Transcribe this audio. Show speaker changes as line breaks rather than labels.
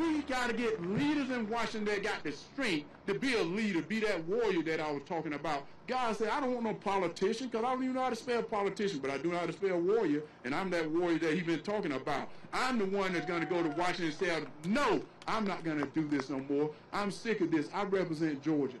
We got to get leaders in Washington that got the strength to be a leader, be that warrior that I was talking about. God said, I don't want no politician because I don't even know how to spell politician, but I do know how to spell warrior, and I'm that warrior that he's been talking about. I'm the one that's going to go to Washington and say, no, I'm not going to do this no more. I'm sick of this. I represent Georgia.